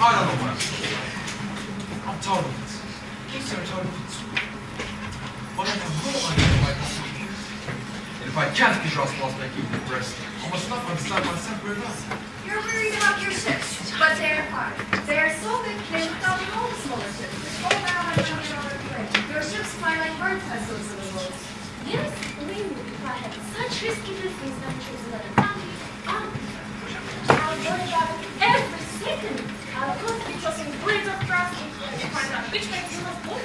I don't know what I'm saying. I'm tired of it. Please are tired of it. But I have no idea why I'm. And if I can't be just lost like you depressed, I must not understand myself very well. You're worried about your ships, but they're fine. They're so big they look down all the smaller ships. All down and down the other way. Your ships fly like bird vessels in the world. Yes, believe me, if I had such risky business that was another family, um, I'll worry about it every second. I'll constantly crossing bridge of trust to find out which way you must go.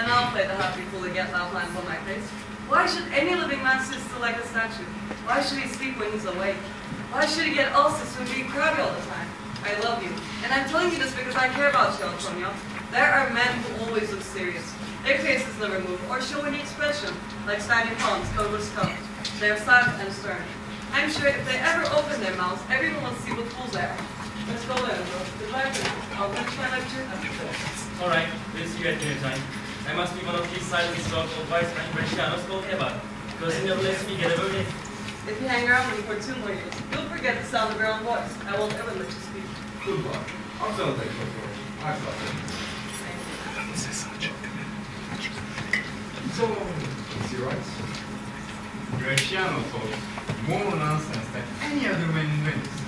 And I'll play the happy fool and get loud lines on my face. Why should any living man sit still like a statue? Why should he sleep when he's awake? Why should he get ulcers from being crabby all the time? I love you. And I'm telling you this because I care about you, Antonio. There are men who always look serious. Their faces never move or show any expression, like standing palms covered with scum. They are silent and stern. I'm sure if they ever open their mouths, everyone will see what fools they are. Let's go in, bro. Goodbye for now. I'll finish my lecture after this. Alright, we'll see you at dinner time. I must be one of these silent strong old wise and Brescianos called Eva, because he never lets me get a word in. If you hang around with me for two more years, you'll forget the sound of your own voice. I won't ever let you speak. Goodbye. I'm so thankful for it. I got it. So, is he right? Gratiano talks more nonsense than any other man in Venice.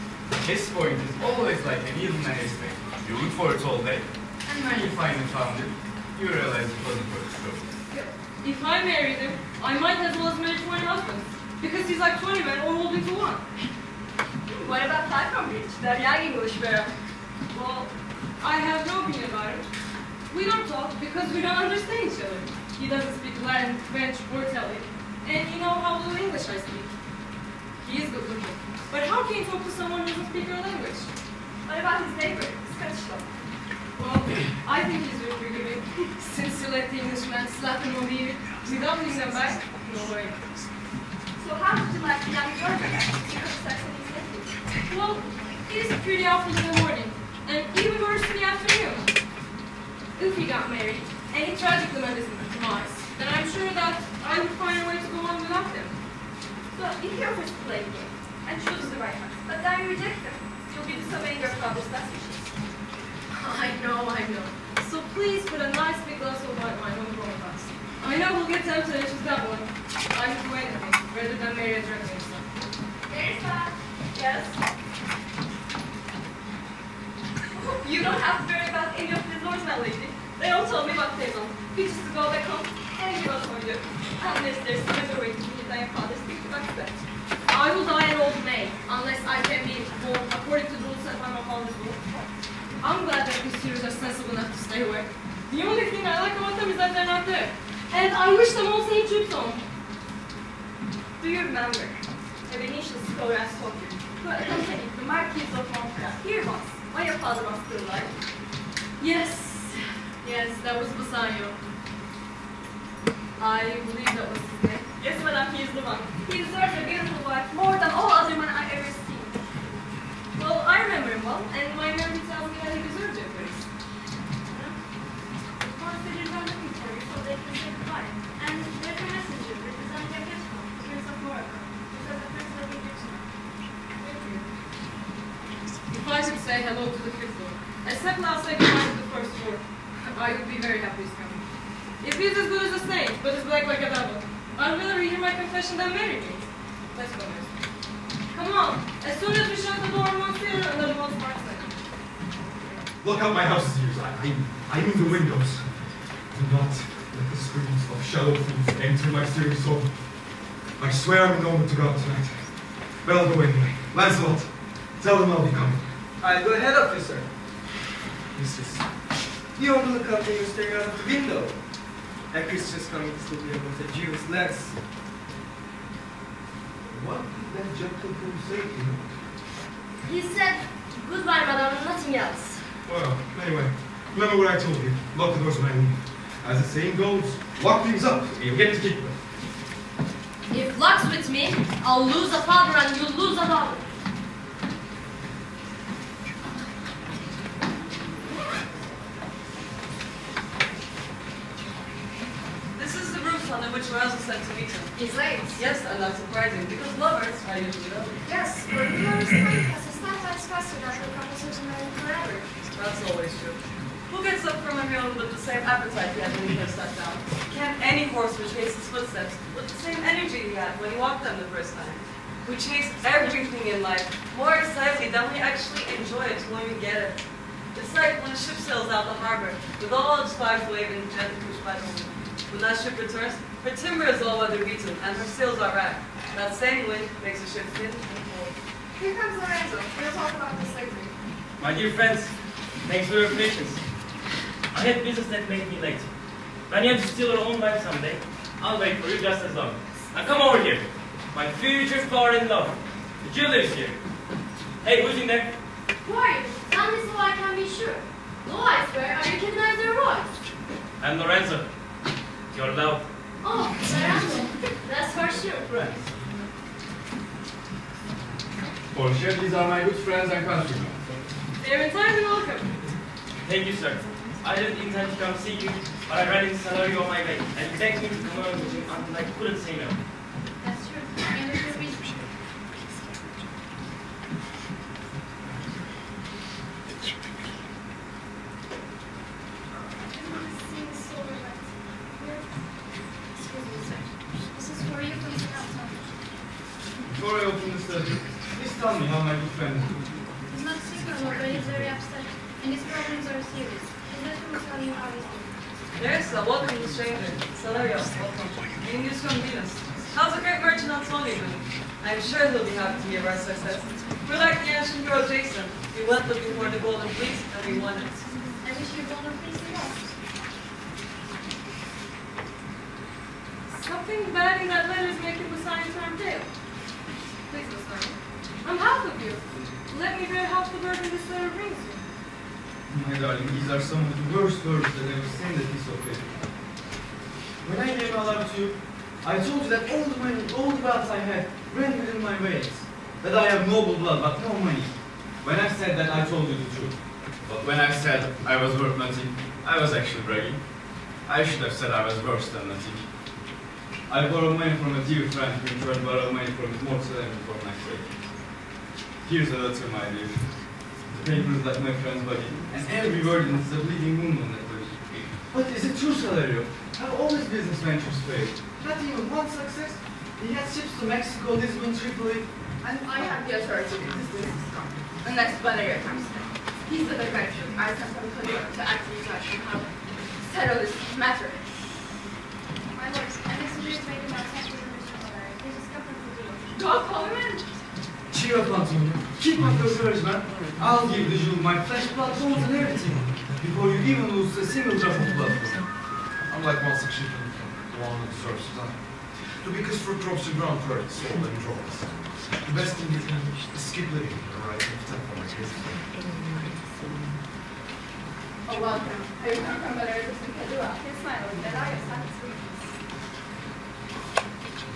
His point is always like a needle in a haystack. You look for it all day, and when you finally found it, you realize it wasn't for its true. If I married him, I might as well as marry 20 husbands. Because he's like 20 men all holding to one. What about Falconbridge? They're young English, but Well, I have no opinion about it. We don't talk because we don't understand each other. He doesn't speak Latin, French, or Italian. And you know how little English I speak. He is good looking. But how can you talk to someone who doesn't speak your language? what about his neighbor, Scottish dog? Well, I think he's very forgiving. Since you let the Englishman slap him on the ear without hitting them back, no way. So how would you like the young Georgia guy? Because Saxony's nephew. Well, it is pretty often in the morning, and even worse in the afternoon. If he got married, and he tragically met his demise, then I'm sure that I would find a way to go on without them. So if he offers to play the game and choose the right one, but then you reject them, you'll be disobeying your father's messages. I know, I know. So please put a nice big glass of white wine on the wrong glass. I know we'll get tempted and she's got one. I would do anything rather than marry a drug. There's that. Yes. You don't have to worry about any of these lords, my lady. They all told me what they want. We just go back home and give us for you. Unless there's some other way to be thy father speak to back that. I will die an old maid unless I can be born according to the rules set by my father's will. I'm glad that these Syrians are sensible enough to stay away. The only thing I like about them is that they're not there. And I wish them all safe trips home. Do you remember? A Venetian scholar told you who accompanied the Marquis of Montferrat here once when your father was still alive. Yes, yes, that was Bassanio. I believe that was his name. Yes, madam, he is the one. He deserves a beautiful wife more than all other men I've ever seen. Well, I remember him well, and my memory tells me that he deserved it first. The considered are looking for you so they can say goodbye. And there's a messenger representing a gift from the Prince of Morocco. This is the Prince of Egypt. If I should say hello to the fifth floor, except now say goodbye to the first floor, I would be very happy he's coming. If he's as good as a saint, but as black like a devil, rather hear my confession than marry me. Let's go, guys. Come on, as soon as we shut the door, one theater, and then one spark second. Look out my house, ears. I, I, I mean the windows. Do not let the screams of shallow thieves enter my serious soul. I swear I'm known to God tonight. But I'll go anyway. Lancelot, tell them I'll be coming. I'll go ahead, officer. Mistress, you on the lookout when you're staring out of the window. A Christian's coming to sleep here with a Jew's legs. What did that gentleman say to you? He said, goodbye, madam, and nothing else. Well, anyway, remember what I told you. Lock the doors when I leave. As the saying goes, lock things up, and you get to keep them. If luck's with me, I'll lose a father and you'll lose a daughter. This is the roof under which Rosa sent to. He's late. Yes, and that's surprising, because lovers are usually early. Yes, but you understand, as a snap faster than the in America forever. That's always true. Who gets up from a meal with the same appetite he had when he first sat down? Can any horse retrace his footsteps with the same energy he had when he walked them the first time? We chase everything in life more excitedly than we actually enjoy it when we get it. It's like when a ship sails out the harbor with all its flags waving gently pushed by the wind. When that ship returns, her timber is all weather beaten and her sails are racked. That same wind makes the ship thin and cold. Here comes Lorenzo. We'll talk about this later. My dear friends, thanks for your patience. I had business that made me late. When you have to steal your own life someday, I'll wait for you just as long. Now come over here. My future father-in-law. The jeweler is here. Hey, who's in there? Who are you? Tell me so I can be sure. No, I swear, I recognize your voice. I'm Lorenzo. Your love. Oh, Lorenzo. That's for sure. Friends. Bonjour, these are my good friends and countrymen. They're entirely welcome. Thank you, sir. I didn't intend to come see you, but I read in salary on my way, and you begged me to come over with you until I couldn't say no. That's true. And there's a reason. Seems so right. Excuse me, sir. This is for you from the outside. Before I open the study, please tell me how my good friend is doing. He's not sick or what, but he's very upset. And his problems are serious. He's not going to tell you how he's doing. There's a welcome stranger. Salerio, welcome. Being news from Venice. How's the great merchant Antonio doing? I'm sure he'll be happy to hear our success. We're like the ancient girl Jason. We went looking for the golden fleece and we won it. I wish you don't please the all. Something bad in that letter is making Messiah turn pale. Please, Messiah. I'm half of you. Let me bear half the burden this letter brings you. My darling, these are some of the worst words that I've seen that piece of. When I gave my love to you, I told you that all the money, all the wealth I had ran within my veins. That I have noble blood, but no money. When I said that, I told you the truth. But when I said I was worth nothing, I was actually bragging. I should have said I was worse than nothing. I borrowed money from a dear friend who in turn borrowed money from his mortal enemy for my sake. Here's a letter, my dear. The paper is like my friend's body, and every word is a bleeding wound on that body. But is it true, Salerio? Have all these business ventures failed? Not even one success? He had ships to Mexico, Lisbon, Tripoli, And I have the authority to dismiss this scum. Unless Bellario comes in. He's the director. I sent him to to act as judge and how settle this matter. My lords, a messenger is waiting outside for Mr. Mallory. Please escape from the door. Go call him in. Cheer up, Antonio. Keep up your courage, man. I'll give the Jew my flesh, blood, bones, and everything before you even lose a single drop of blood. Unlike one section from the one that serves Sudan. To be for drops to ground for it, soul and drops. The best thing you can skip living the right of tempo like this. Oh, welcome. Have you come from Bellario to Padua? Yes, my lord. Bellario sent us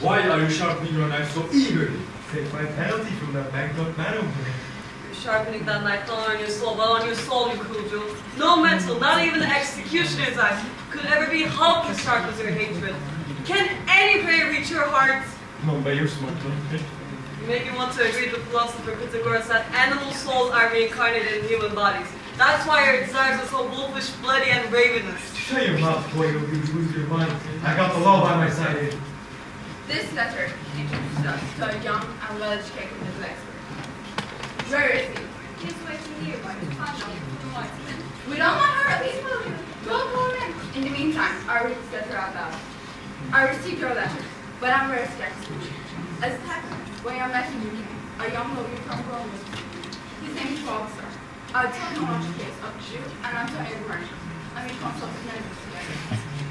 Why are you sharpening your knife so eagerly? Take my penalty from that bankrupt man over there. You're sharpening that knife not on your soul, but on your soul, you cool Jew. No mental, not even the executioner's eye, could ever be half as sharp as your hatred. Can any prayer reach your heart? No, on, by your smart You make me want to agree with the philosopher Pythagoras that animal souls are reincarnated in human bodies. That's why your desires are so wolfish, bloody, and ravenous. Shut your mouth, boy, or you'll lose your mind. I got the law by my side here. This letter introduces us to a young and well-educated middle expert. Him. We don't want her least Go call him in. In the meantime, I read this letter out. I received your letter, but I'm very skeptical. As happened, when your messenger came, a young lawyer from Rome His name is Walter. I'll tell him case of Jew and Antonio Branch, and we consulted members together.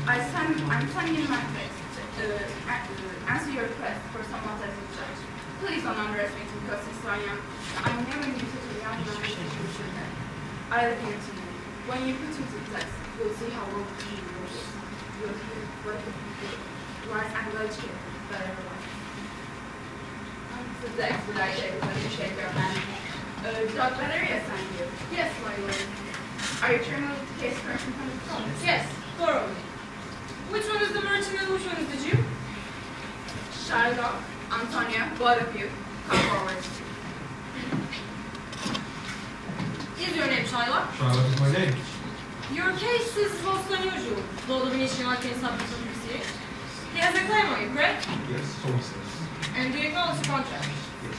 I send, I'm sending you my place to uh, answer your request for someone judge. Please don't underestimate me because he's so young. I'm never new to the young man institution there. I live here tonight. When you put him to the test, you'll see how well he knows it. You'll hear what the people, right and well-educated, but everyone. To the expedite when you shake your hand. Uh, Doc Bellario signed you. Yes, my lord. Are you with the case correction from the phone? Yes, thoroughly. Which one is the merchant and which one is the Jew? Shylock, Antonia, both of you, come forward. Is your name Shylock? Charlotte is my name. Your case is most unusual, though the Venetian Arcane subject of proceeding. He has a claim on you, correct? Yes, so he says. And do you acknowledge the contract? Yes.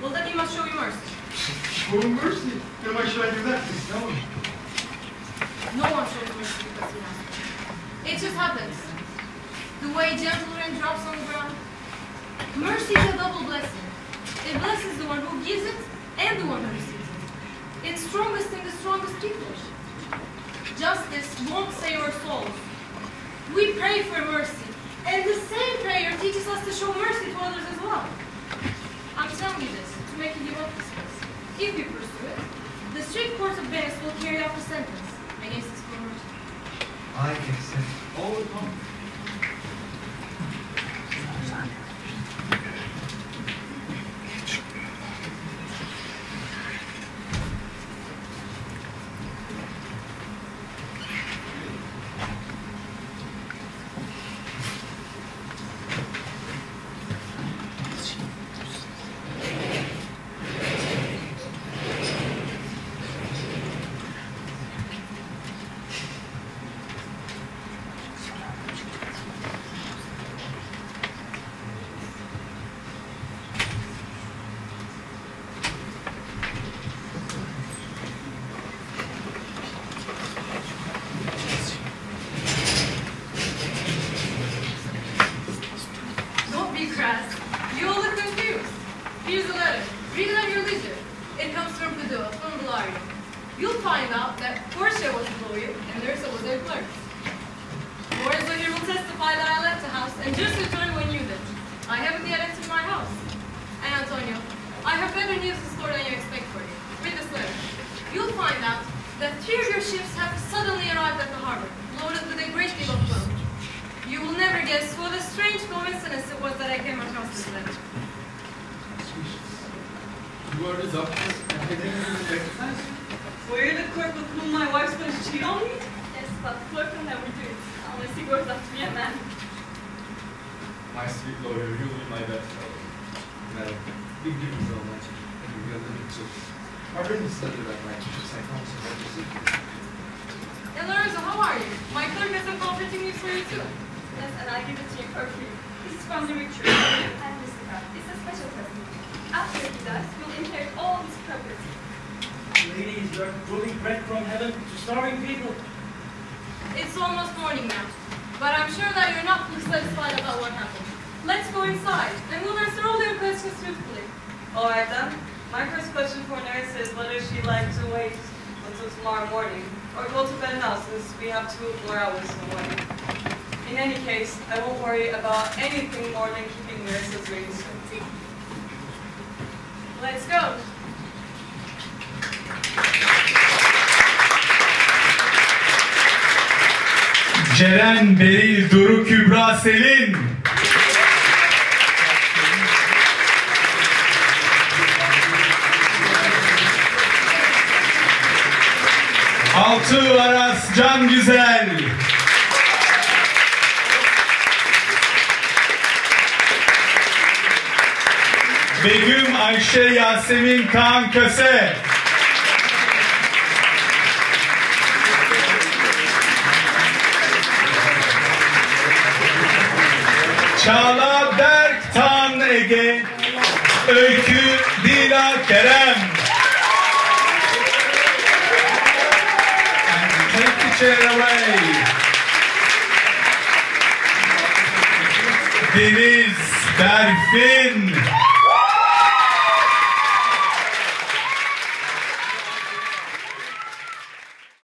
Well, then he must show you mercy. Oh, mercy. And why should I do that? Please tell me. No one shows mercy because he has. It just happens. The way gentle rain drops on the ground. Mercy is a double blessing. It blesses the one who gives it and the one who receives it. It's strongest in the strongest people. Justice won't save our souls. We pray for mercy, and the same prayer teaches us to show mercy to others as well. I'm telling you this to make you give up this case. If you pursue it, the strict court of Venice will carry out the sentence against this poor. I accept all the time. Don't be crass. You all look confused. Here's a letter. Read it at your leisure. It comes from Bellario. You'll find out that Portia was a lawyer and Nerissa was their clerk. Lorenzo here will testify that I left the house and just returned when you did. I haven't yet entered my house. And Antonio, I have better news in store than you expect for you. Read this letter. You'll find out that three of your ships have suddenly arrived at the harbor, loaded with a great deal of wealth. You will never guess what a strange coincidence it was that I came across this letter. You are the doctor and I didn't even recognize you. Were you the clerk with whom my wife's going to cheat on me? Yes, but clerk will never do it unless he grows up to be a man. My sweet lawyer, you'll be my best fellow. Madam, you give me so much. And you got the so. I read this letter that night. Just I found some emergency. And Lorenzo, how are you? My clerk has some comforting news for you too. Yes, and I give it to you for free. This is from the retreat. And Mr. Pratt, it's a special present. After he dies, you'll inherit all his property. Ladies, you're rolling bread from heaven to starving people. It's almost morning now, but I'm sure that you're not fully satisfied about what happened. Let's go inside, and we'll answer all your questions truthfully. All right then. My first question for Nurse is whether she'd like to wait until tomorrow morning or go to bed now since we have two more hours in the morning. In any case, I won't worry about anything more than keeping Nurse's reading straight. Let's go. Ceren, Beril, Duru, Kübra, Selin. Altı Aras, Can Güzel. Begüm Ayşe Yasemin Kaan Köse. Çağla Berk Tan Ege Öykü Dila Kerem. And take the chair away. Deniz Berfin